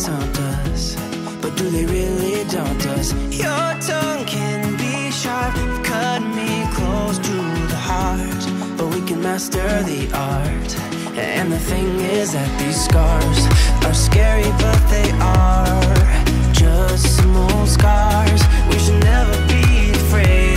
mistakes haunt us, but do they really daunt us? Your tongue can be sharp, cut me close to the heart, but we can master the art. And the thing is that these scars are scary, but they are just small scars. We should never be afraid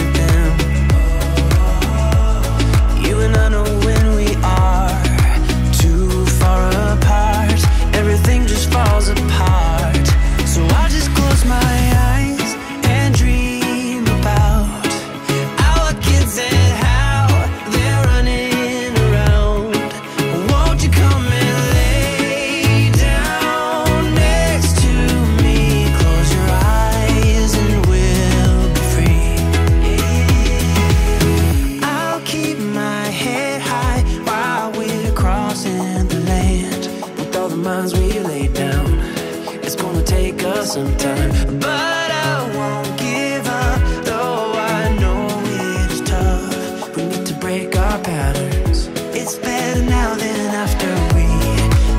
minds we lay down, it's gonna take us some time. But I won't give up, though I know it is tough. We need to break our patterns. It's better now than after we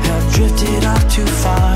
have drifted off too far.